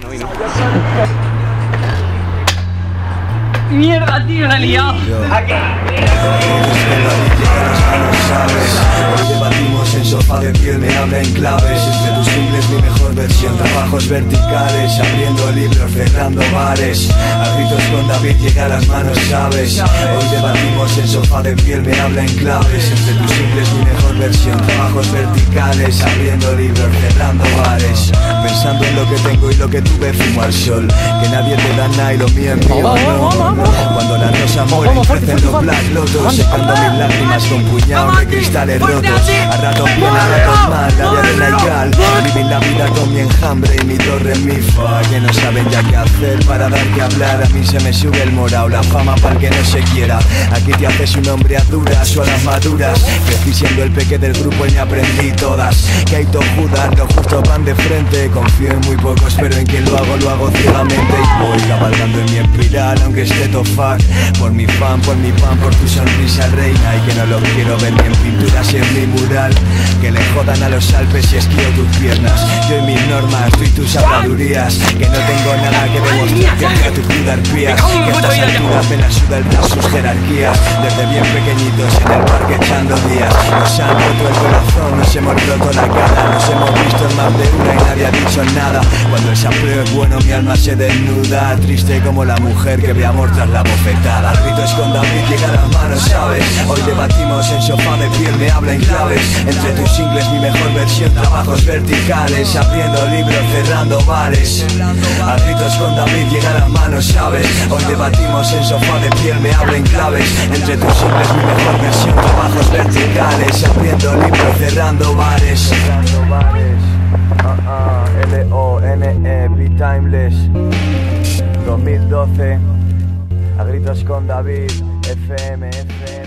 mano hoy, ¿no? Mierda, tío, la he liado. Aquí. Hoy debatimos en sofá de piel, me habla en claves. Entre tus simples mi mejor versión, trabajos verticales, abriendo libros, frenando bares. A gritos con David llega a las manos, sabes. Hoy debatimos en sofá de piel, me habla en claves. Entre tus simples mi mejor versión, trabajos verticales, abriendo libros, frenando bares. Pensando en lo que tengo y lo que tuve, fumo al sol. Que nadie te da nada y lo mío es mío, no Cuando la rosa muere y crecen los black lotos Secando mis lágrimas con puñados de cristales rotos. A ratos bien, a ratos mal, la de cal Vivir la vida con mi enjambre y mi torre en mi fa Que no saben ya qué hacer para dar que hablar. A mí se me sube el morao, la fama para el que no se quiera. Aquí te haces un hombre a duras o a las maduras. Crecí siendo el peque del grupo y me aprendí todas. Que hay dos judas, los justos van de frente. Confío en muy pocos, pero en quien lo hago, lo hago ciegamente. Y voy cabalgando en mi espiral, aunque esté todo fuck Por mi fan, por mi pan, por tu sonrisa reina. Y que no lo quiero ver ni en pinturas y en mi mural. Que le jodan a los Alpes y esquío tus piernas. Yo y mis normas, tú tus habladurías. Que no tengo nada que demostrar. Que hacia tu cruda arpías Que a estas alturas me la suda el tras sus jerarquías. Desde bien pequeñitos en el parque echando días. Nos han roto el corazón, nos hemos roto la cara. Nos hemos visto en más de una y nadie ha dicho nada. Cuando el sampleo es bueno mi alma se desnuda. Triste como la mujer que ve amor tras la bofetada. Gritos con David llega a las manos, ¿sabes? Hoy debatimos en sofá de piel, me habla en claves. Entre tus singles mi mejor versión, trabajos verticales. Abriendo libros, cerrando bares A gritos con David llega a las manos, ¿sabes? Hoy debatimos en sofá de piel, me habla en claves. Entre tus singles mi mejor versión, trabajos verticales. Abriendo libros, cerrando bares. L-O-N-E, Be Timeless. 2012 A gritos con David, FM, FM